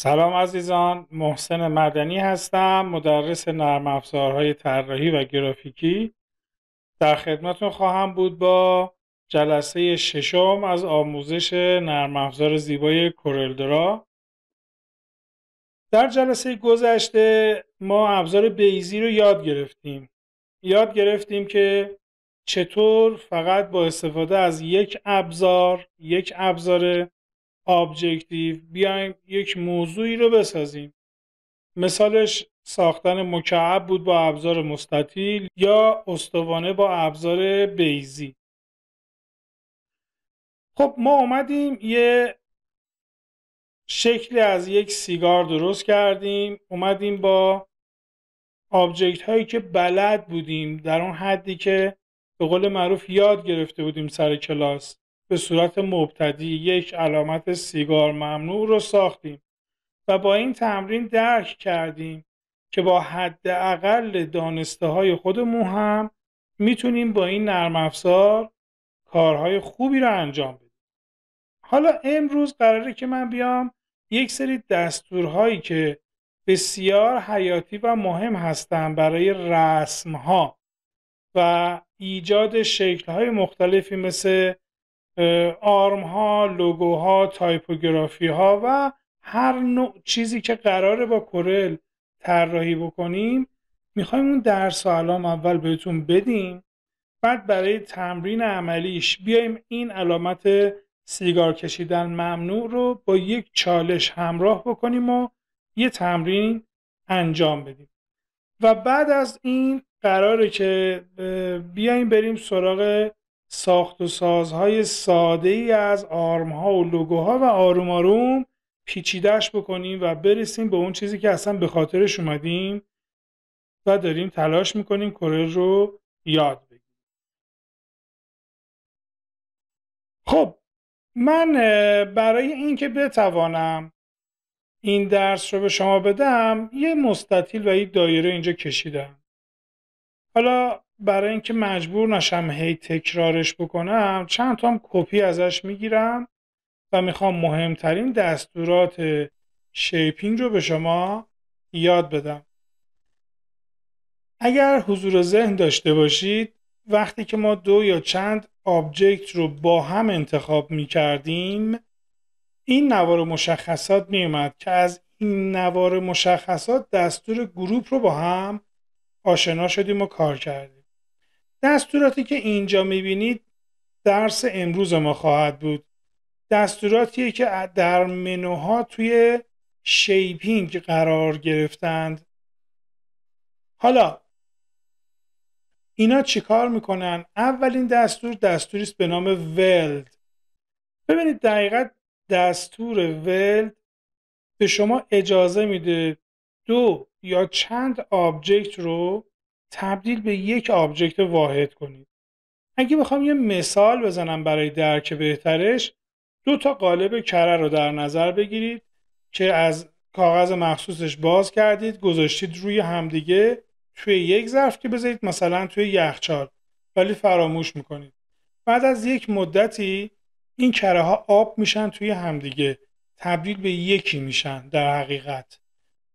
سلام عزیزان محسن مدنی هستم مدرس نرم افزارهای طراحی و گرافیکی. در خدمتتون خواهم بود با جلسه ششم از آموزش نرم افزار زیبای کورلدرا در جلسه گذشته ما ابزار بیزی رو یاد گرفتیم. یاد گرفتیم که چطور فقط با استفاده از یک ابزار یک ابزار objective بیایم یک موضوعی رو بسازیم. مثالش ساختن مکعب بود با ابزار مستطیل یا استوانه با ابزار Bezier. خب ما اومدیم یه شکلی از یک سیگار درست کردیم. اومدیم با object هایی که بلد بودیم. در اون حدی که به قول معروف یاد گرفته بودیم سر کلاس. به صورت مبتدی یک علامت سیگار ممنوع رو ساختیم و با این تمرین درک کردیم که با حداقل دانسته های خودمون هم می‌تونیم با این نرم افزار کارهای خوبی رو انجام بدیم. حالا امروز قراره که من بیام یک سری دستورهایی که بسیار حیاتی و مهم هستند برای رسم ها و ایجاد شکل های مختلفی مثل آرم ها، لوگوها، تایپوگرافی ها و هر نوع چیزی که قراره با کورل طراحی بکنیم می‌خوایم اون درس الان اول بهتون بدیم. بعد برای تمرین عملیش بیایم این علامت سیگار کشیدن ممنوع رو با یک چالش همراه بکنیم و یه تمرین انجام بدیم. و بعد از این قراره که بیایم بریم سراغ ساخت و سازهای ساده ای از آرم ها و لوگوها و آروم آروم پیچیدش بکنیم و برسیم به اون چیزی که اصلا به خاطرش اومدیم و داریم تلاش می‌کنیم کورل رو یاد بگیریم. خب من برای اینکه بتوانم این درس رو به شما بدم یه مستطیل و یک دایره اینجا کشیدم. حالا برای اینکه مجبور نشم هی تکرارش بکنم چند تام کپی ازش می‌گیرم و می‌خوام مهمترین دستورات shaping رو به شما یاد بدم. اگر حضور ذهن داشته باشید وقتی که ما دو یا چند object رو با هم انتخاب می کردیم این نوار مشخصات می اومد که از این نوار مشخصات دستور گروپ رو با هم آشنا شدیم و کار کردیم. دستوراتی که اینجا می‌بینید درس امروز ما خواهد بود. دستوراتی که در منوها توی شیپینگ قرار گرفتند. حالا اینا چیکار می‌کنن؟ اولین دستور دستوری است به نام weld. ببینید دقیقا دستور weld به شما اجازه میده دو یا چند object رو تبدیل به یک object واحد کنید. اگه بخوام یه مثال بزنم برای درک بهترش دو تا قالب کره رو در نظر بگیرید که از کاغذ مخصوصش باز کردید گذاشتید روی همدیگه توی یک ظرف که بذارید مثلا توی یخچال ولی فراموش می‌کنید. بعد از یک مدتی این کره ها آب میشن توی همدیگه تبدیل به یکی میشن در حقیقت.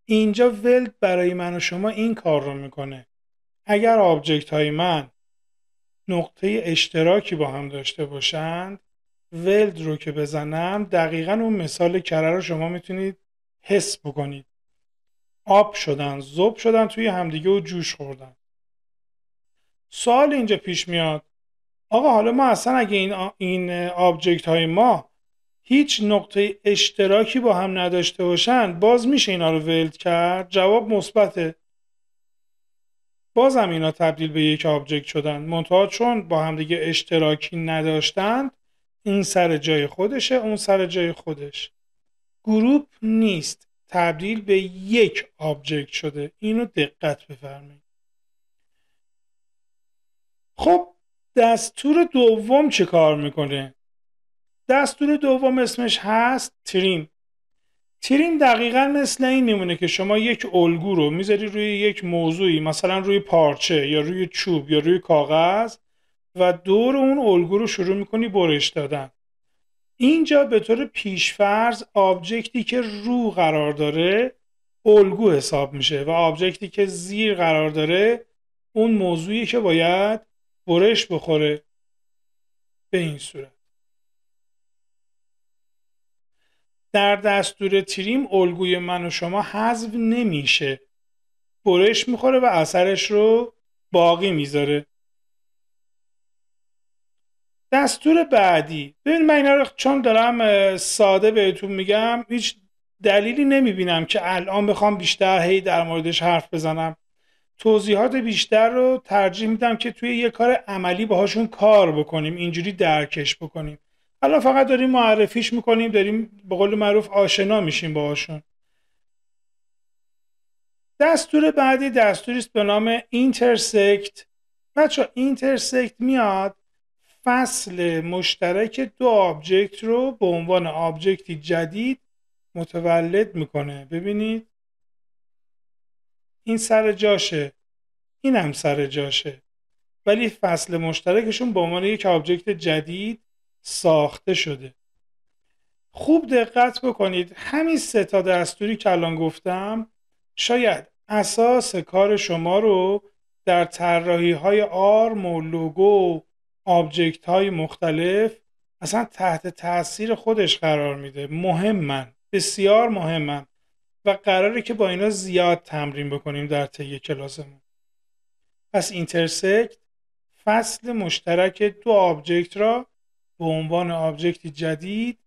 اینجا ولد برای من و شما این کار رو می‌کنه. اگر آبجکت های من نقطه اشتراکی با هم داشته باشند ولد رو که بزنم دقیقا اون مثال کره رو شما می‌تونید حس بکنید. آب شدن زوب شدن توی همدیگه و جوش خوردن. سوال اینجا پیش میاد آقا حالا ما اصلا اگه این, این object های ما هیچ نقطه اشتراکی با هم نداشته باشن باز میشه اینا رو weld کرد؟ جواب مثبته. بازم اینا تبدیل به یک object شدن. منتها چون با همدیگه اشتراکی نداشتند این سر جای خودشه اون سر جای خودش. group نیست. تبدیل به یک object شده. اینو دقت بفرمایید. خب دستور دوم چه کار می‌کنه؟ دستور دوم اسمش هست trim. trim دقیقا مثل این میمونه که شما یک الگو رو می‌ذاری روی یک موضوعی مثلا روی پارچه یا روی چوب یا روی کاغذ و دور اون الگو رو شروع می‌کنی برش دادن. اینجا به طور پیشفرض object ی که رو قرار داره الگو حساب میشه و object ی که زیر قرار داره اون موضوعی که باید برش بخوره. به این صورت. در دستور تریم الگوی من و شما حذف نمیشه. برش می‌خوره و اثرش رو باقی می‌ذاره. دستور بعدی. ببین من اینا رو چون دارم ساده بهتون میگم هیچ دلیلی نمی‌بینم که الان بخوام بیشتر هی در موردش حرف بزنم. توضیحات بیشتر رو ترجیح میدم که توی یه کار عملی باهاشون کار بکنیم اینجوری درکش بکنیم. الان فقط داریم معرفیش می‌کنیم داریم به قول معروف آشنا میشیم باهاشون. دستور بعدی دستوری است به نام intersect. بچه intersect میاد فصل مشترک دو object رو به عنوان object ی جدید متولد می‌کنه. ببینید. این سر جاشه. این هم سر جاشه. ولی فصل مشترکشون به عنوان یک object جدید ساخته شده. خوب دقت بکنید همین سه تا دستوری که الان گفتم شاید اساس کار شما رو در طراحی های آرم و لوگو object های مختلف اصلا تحت تاثیر خودش قرار میده. مهمن بسیار مهمن و قراره که با اینا زیاد تمرین بکنیم در طی کلاسمون. پس intersect فصل مشترک دو object را به عنوان object ی جدید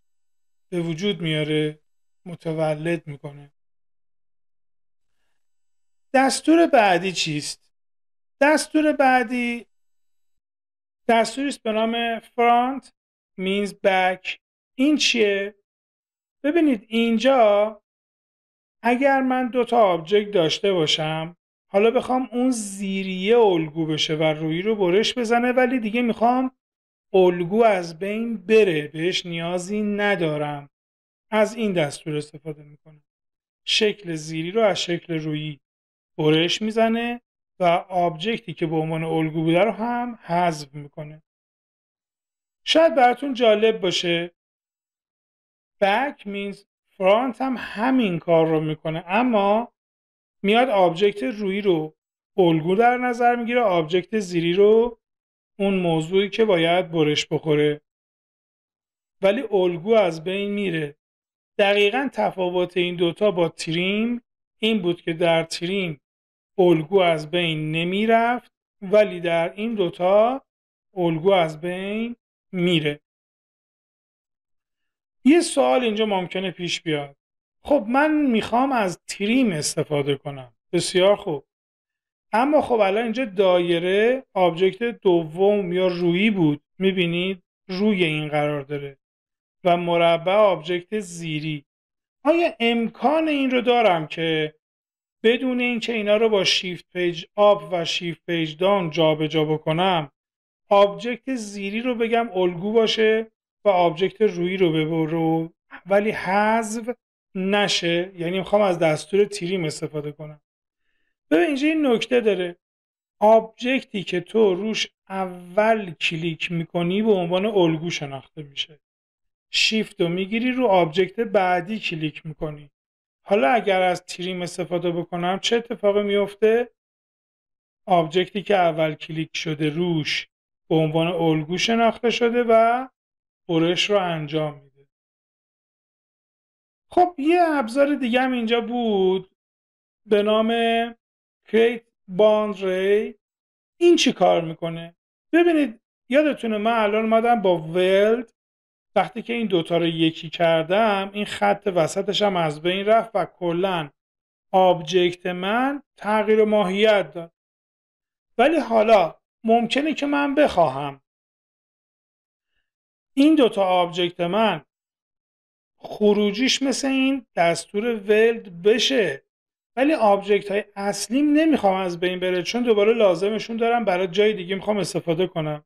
به وجود میاره متولد می‌کنه. دستور بعدی چیست؟ دستور بعدی دستوری است به نام front minus back این چیه؟ ببینید اینجا اگر من دو تا object داشته باشم حالا بخوام اون زیریه الگو بشه و روی رو برش بزنه ولی دیگه می‌خوام الگو از بین بره بهش نیازی ندارم. از این دستور استفاده می‌کنم. شکل زیری رو از شکل روی برش می‌زنه و object ی که به عنوان الگو بوده رو هم حذف می‌کنه. شاید براتون جالب باشه. Back minus front هم همین کار رو می‌کنه اما میاد object روی رو الگو در نظر می‌گیره object زیری رو اون موضوعی که باید برش بخوره. ولی الگو از بین میره. دقیقا تفاوت این دوتا با trim این بود که در trim الگو از بین نمی‌رفت ولی در این دوتا الگو از بین میره. یه سوال اینجا ممکنه پیش بیاد. خب من می‌خوام از trim استفاده کنم. بسیار خوب. اما خب الان اینجا دایره object دوم یا رویی بود. می‌بینید؟ روی این قرار داره. و مربع object زیری. آیا امکان این رو دارم که بدون اینکه اینا رو با Shift Page Up و Shift Page Down جابجا بکنم object زیری رو بگم الگو باشه و object روی رو ببره ولی حذف نشه؟ یعنی می‌خوام از دستور trim استفاده کنم. ببین اینجا این نکته داره. object ی که تو روش اول کلیک می‌کنی به عنوان الگو شناخته میشه. شیفت رو می‌گیری رو object بعدی کلیک می‌کنی. حالا اگر از تریم استفاده بکنم چه اتفاقی میفته آبجکتی که اول کلیک شده روش به عنوان الگو شناخته شده و برش رو انجام میده. خب یه ابزار دیگه هم اینجا بود. به نام Create Bond Ray این چی کار می‌کنه؟ ببینید یادتونه من الان اومدم با ولد وقتی که این دوتا رو یکی کردم این خط وسطش هم از بین رفت و کلا object من تغییر ماهیت داد. ولی حالا ممکنه که من بخواهم. این دوتا object من خروجیش مثل این دستور weld بشه. ولی object های اصلیم نمی‌خوام از بین بره چون دوباره لازمشون دارم برای جای دیگه می‌خوام استفاده کنم.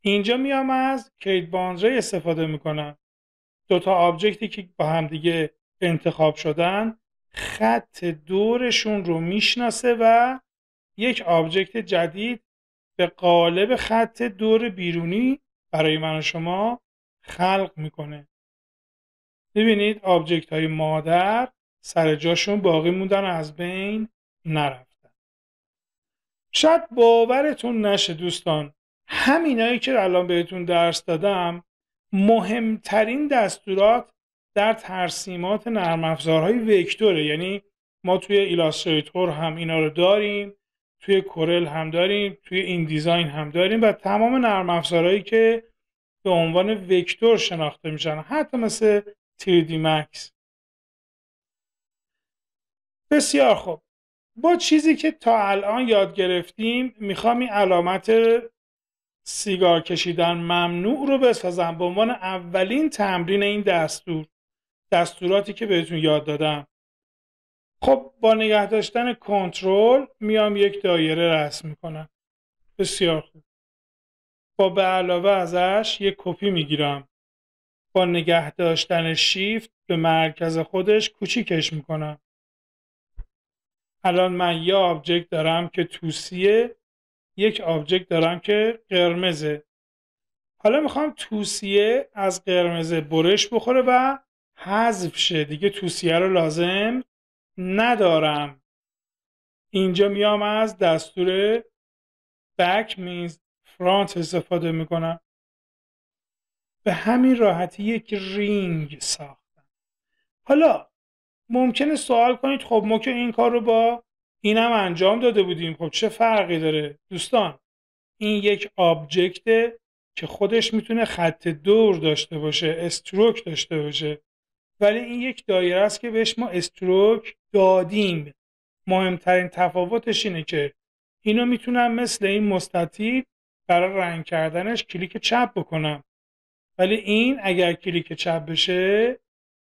اینجا میام از create boundary استفاده می‌کنم. دوتا object ی که با هم دیگه انتخاب شدن خط دورشون رو می‌شناسه و یک object جدید به قالب خط دور بیرونی برای من و شما خلق می‌کنه. ببینید object های مادر سر جاشون باقی موندن از بین نرفتن. شاید باورتون نشه دوستان همینایی که الان بهتون درس دادم مهمترین دستورات در ترسیمات نرم افزارهای vector ه یعنی ما توی Illustrator هم اینا رو داریم توی Corel هم داریم توی InDesign هم داریم و تمام نرم افزارهایی که به عنوان vector شناخته میشن. حتی مثل 3D Max بسیار خوب. با چیزی که تا الان یاد گرفتیم می‌خوام این علامت سیگار کشیدن ممنوع رو بسازم. به عنوان اولین تمرین این دستور دستوراتی که بهتون یاد دادم. خب با نگه داشتن کنترل میام یک دایره رسم می‌کنم. بسیار خوب. با به علاوه ازش یک کپی می‌گیرم. با نگه داشتن شیفت به مرکز خودش کوچیکش می‌کنم. الان من یه object دارم که طوسیه یک object دارم که قرمزه. حالا می‌خوام طوسیه از قرمزه برش بخوره و حذف شه. دیگه طوسیه رو لازم ندارم. اینجا میام از دستور back minus front استفاده می‌کنم. به همین راحتی یک رینگ ساختم. حالا ممکنه سوال کنید خب ما که این کار رو با اینم انجام داده بودیم. خب چه فرقی داره؟ دوستان این یک آبجکته که خودش می‌تونه خط دور داشته باشه استروک داشته باشه. ولی این یک دایره است که بهش ما استروک دادیم. مهمترین تفاوتش اینه که اینو می‌تونم مثل این مستطیل برای رنگ کردنش کلیک چپ بکنم. ولی این اگر کلیک چپ بشه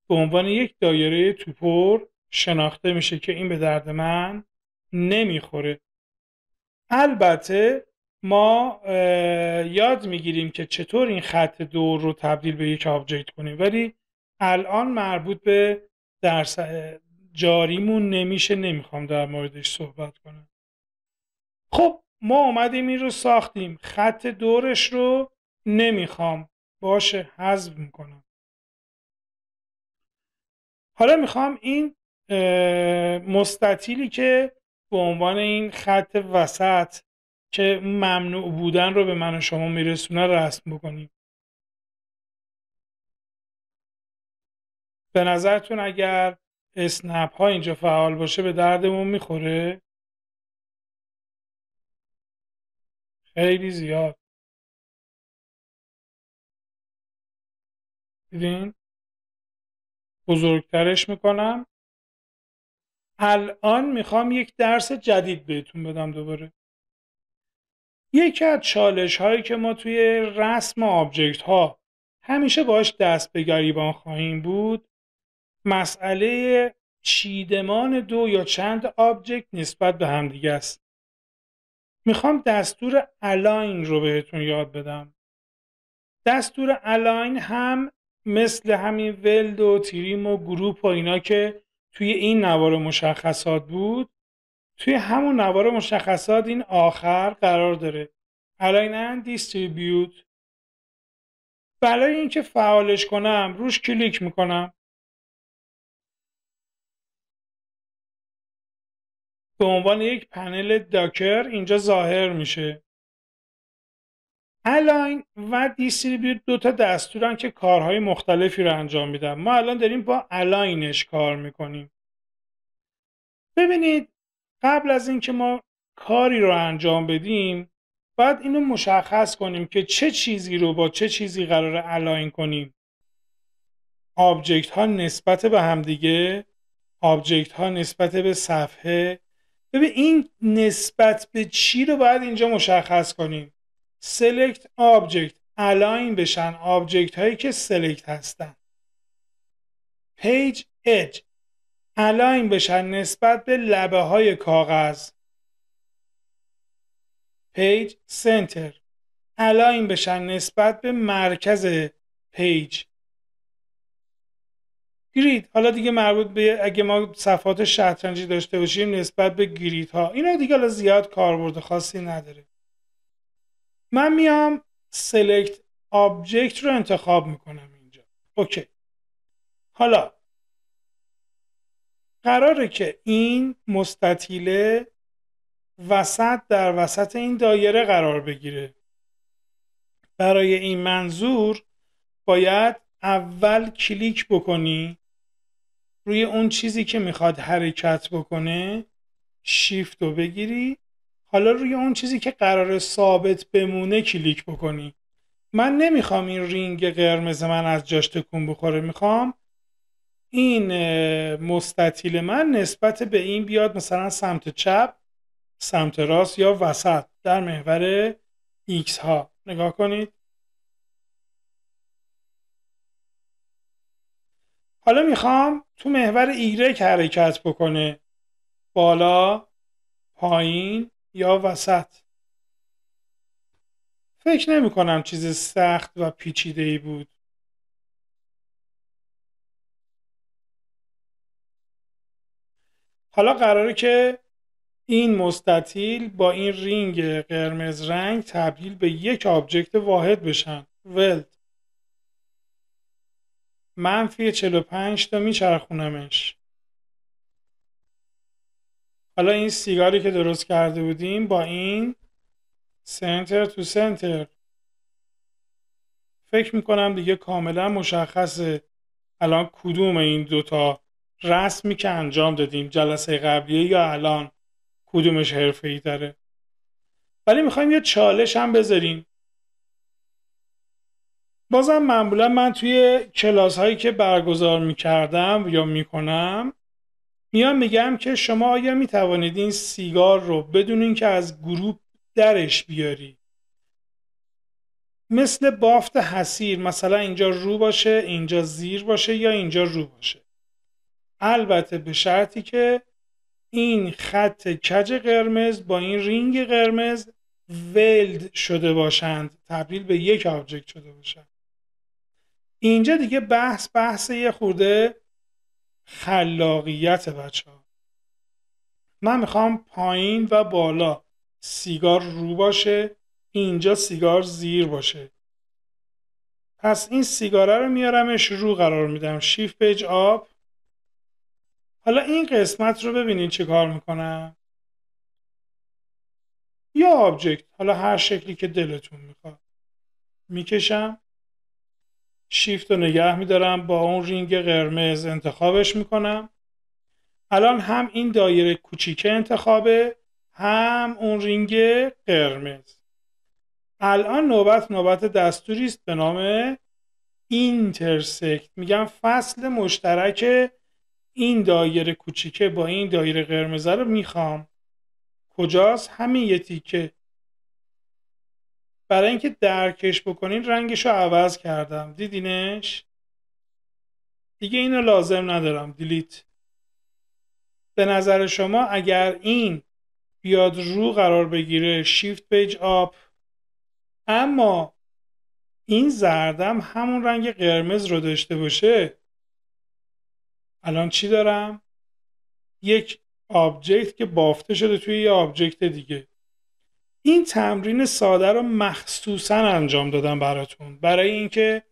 به عنوان یک دایره توپر شناخته میشه که این به درد من نمی‌خوره. البته ما یاد می‌گیریم که چطور این خط دور رو تبدیل به یک object کنیم ولی الان مربوط به درس جاریمون نمیشه. نمی‌خوام در موردش صحبت کنم. خب ما اومدیم این رو ساختیم. خط دورش رو نمی‌خوام. باشه حذف می‌کنم. حالا می‌خوام این مستطیلی که به عنوان این خط وسط که ممنوع بودن رو به من و شما میرسونه رسم بکنیم. به نظرتون اگر اسنپ ها اینجا فعال باشه به دردمون می‌خوره؟ خیلی زیاد. دیدین بزرگترش می‌کنم. الان می‌خوام یک درس جدید بهتون بدم دوباره. یکی از چالش هایی که ما توی رسم object ها همیشه باش دست به گریبان خواهیم بود مسئله چیدمان دو یا چند object نسبت به همدیگه است. می‌خوام دستور align رو بهتون یاد بدم. دستور align هم مثل همین weld و trim و group و اینا که توی این نوار مشخصات بود توی همون نوار مشخصات این آخر قرار داره. align distribute برای اینکه فعالش کنم روش کلیک می‌کنم. به عنوان یک پنل docker اینجا ظاهر میشه. align و distribute دو تا دستورن که کارهای مختلفی رو انجام میدن. ما الان داریم با align ش کار می‌کنیم. ببینید قبل از اینکه ما کاری رو انجام بدیم باید اینو مشخص کنیم که چه چیزی رو با چه چیزی قرار align کنیم. object ها نسبت به همدیگه object ها نسبت به صفحه. ببین این نسبت به چی رو باید اینجا مشخص کنیم. Select object align بشن object هایی که select هستن. Page edge align بشن نسبت به لبه های کاغذ. Page center align بشن نسبت به مرکز page grid حالا دیگه مربوط به اگه ما صفحات شطرنجی داشته باشیم نسبت به grid ها. اینا دیگه حالا زیاد کاربرد خاصی نداره. من میام select object رو انتخاب می‌کنم اینجا. OK. حالا قراره که این مستطیله وسط در وسط این دایره قرار بگیره. برای این منظور باید اول کلیک بکنی روی اون چیزی که می‌خواد حرکت بکنه شیفت رو بگیری حالا روی اون چیزی که قرار ثابت بمونه کلیک بکنی؟ من نمی‌خوام این رینگ قرمز من از جاش تکون بخوره. می‌خوام این مستطیل من نسبت به این بیاد مثلا سمت چپ سمت راست یا وسط در محور x ها. نگاه کنید. حالا می‌خوام تو محور ایگرک حرکت بکنه. بالا پایین. یا وسط. فکر نمی کنم چیز سخت و پیچیده ای بود. حالا قراره که این مستطیل با این رینگ قرمز رنگ تبدیل به یک object واحد بشن. weld. منفی 45 تا میچرخونمش. حالا این سیگاری که درست کرده بودیم با این center to center. فکر می‌کنم دیگه کاملا مشخصه الان کدوم این دوتا رسمی که انجام دادیم جلسه قبلیه یا الان کدومش حرفه ای داره. ولی می‌خوایم یه چالش هم بذاریم. بازم معمولا من توی کلاس هایی که برگزار می‌کردم یا می‌کنم میام میگم که شما آیا می‌توانید این سیگار رو بدون اینکه از گروپ درش بیاری؟ مثل بافت حصیر مثلا اینجا رو باشه اینجا زیر باشه یا اینجا رو باشه. البته به شرطی که این خط کج قرمز با این رینگ قرمز weld شده باشند تبدیل به یک object شده باشند. اینجا دیگه بحث بحث یه خورده خلاقیت بچه ها من می‌خوام پایین و بالا. سیگار رو باشه اینجا سیگار زیر باشه. پس این سیگاره رو میارمش رو قرار میدم. shift page up. حالا این قسمت رو ببینید چه کار می‌کنم. یا object. حالا هر شکلی که دلتون می‌خواد. می‌کشم. شیفت رو نگه میدارم با اون رینگ قرمز انتخابش می‌کنم. الان هم این دایره کوچیکه انتخابه هم اون رینگ قرمز. الان نوبت نوبت دستوری است به نام intersect. میگم فصل مشترک این دایره کوچیکه با این دایره قرمزه رو می‌خوام. کجاست؟ همین یه تیکه. برای اینکه درکش بکنین رنگش رو عوض کردم. دیدینش؟ دیگه اینو لازم ندارم. delete به نظر شما اگر این بیاد رو قرار بگیره shift page up اما این زردم همون رنگ قرمز رو داشته باشه. الان چی دارم؟ یک object که بافته شده توی یه object دیگه. این تمرین ساده رو مخصوصا انجام دادم براتون. برای اینکه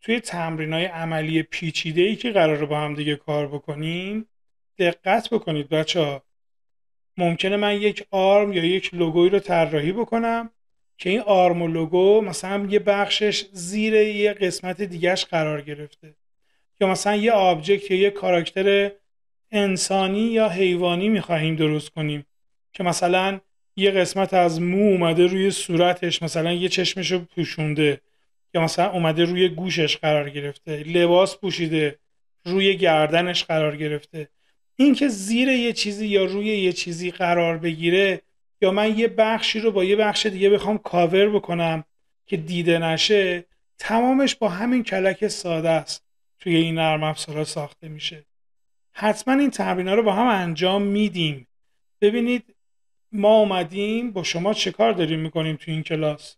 توی تمرین های عملی پیچیده ای که قراره با هم دیگه کار بکنیم دقت بکنید بچه ها. ممکنه من یک آرم یا یک لوگوی رو طراحی بکنم که این آرم و لوگو مثلا یه بخشش زیر یه قسمت دیگهش قرار گرفته. یا مثلا یه object یا یه character انسانی یا حیوانی می‌خواهیم درست کنیم که مثلا یه قسمت از مو اومده روی صورتش مثلا یه چشمش رو پوشونده یا مثلا اومده روی گوشش قرار گرفته لباس پوشیده روی گردنش قرار گرفته. اینکه زیر یه چیزی یا روی یه چیزی قرار بگیره یا من یه بخشی رو با یه بخش دیگه بخوام کاور بکنم که دیده نشه تمامش با همین کلک ساده است. توی این نرم افزارها ساخته میشه. حتما این تمرین رو با هم انجام میدیم. ببینید ما اومدیم با شما چه کار داریم می‌کنیم تو این کلاس؟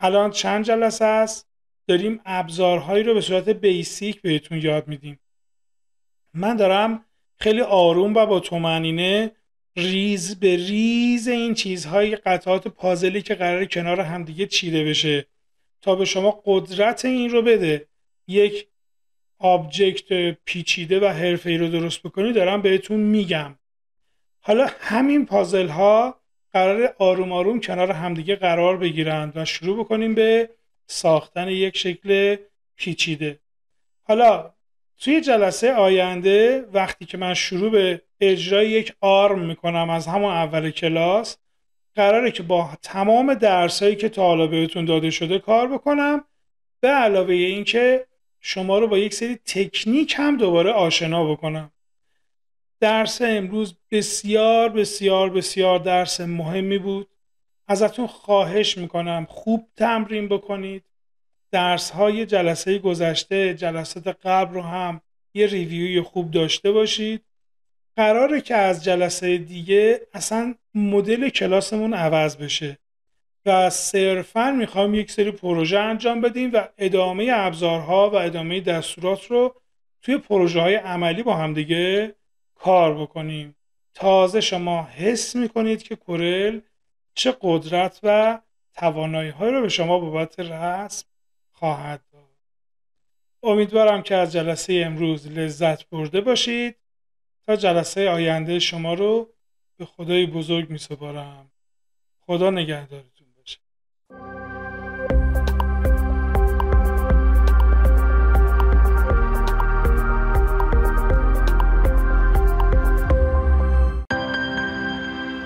الان چند جلسه است؟ داریم ابزارهایی رو به صورت basic بهتون یاد میدیم. من دارم خیلی آروم و با طمأنینه ریز به ریز این چیزهای قطعات پازلی که قراره کنار همدیگه چیده بشه تا به شما قدرت این رو بده. یک object پیچیده و حرفه‌ای رو درست بکنید دارم بهتون میگم. حالا همین پازل ها قرار آروم آروم کنار همدیگه قرار بگیرند و شروع بکنیم به ساختن یک شکل پیچیده. حالا توی جلسه آینده وقتی که من شروع به اجرای یک آرم می‌کنم از همون اول کلاس قراره که با تمام درسایی که تا حالا بهتون داده شده کار بکنم به علاوه اینکه شما رو با یک سری تکنیک هم دوباره آشنا بکنم. درس امروز بسیار بسیار بسیار درس مهمی بود. ازتون خواهش می‌کنم خوب تمرین بکنید. درس های جلسه گذشته جلسات قبل رو هم یه ریویوی خوب داشته باشید. قراره که از جلسه دیگه اصلا مدل کلاسمون عوض بشه و صرفا می‌خوام یک سری پروژه انجام بدیم و ادامه ابزارها و ادامه دستورات رو توی پروژه های عملی با هم دیگه کار بکنیم. تازه شما حس می‌کنید که کورل چه قدرت و توانایی های رو به شما بابت رسم خواهد داد. امیدوارم که از جلسه امروز لذت برده باشید. تا جلسه آینده شما رو به خدای بزرگ می سپارم خدا نگهدارتون.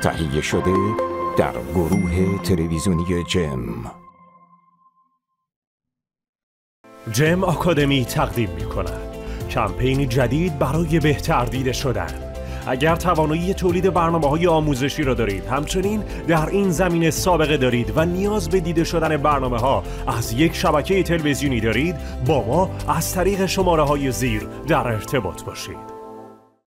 تهیه شده در گروه تلویزیونی جم. جم آکادمی تقدیم می کند کمپینی جدید برای بهتر دیده شدن. اگر توانایی تولید برنامه های آموزشی را دارید همچنین در این زمینه سابقه دارید و نیاز به دیده شدن برنامه ها از یک شبکه تلویزیونی دارید با ما از طریق شماره های زیر در ارتباط باشید.